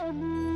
Amin.